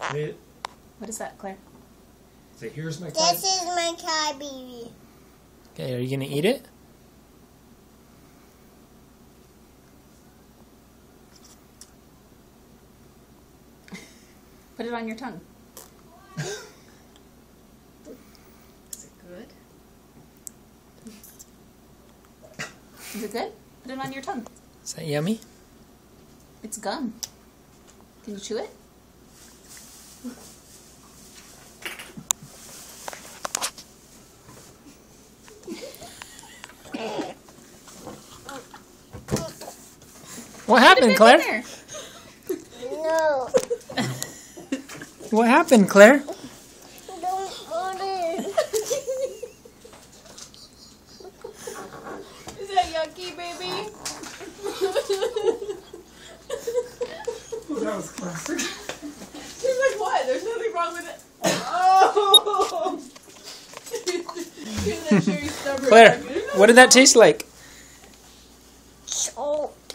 Say, What is that, Claire? say here's my This card. is my crybaby. Okay, are you gonna eat it? Put it on your tongue. Is it good? Is it good? Put it on your tongue. Is that yummy? It's gum. Can you chew it? What happened, Put Claire? No, What happened, Claire? don't put it. Is that yucky, baby? that was classic. Claire, what did that taste like? Salt.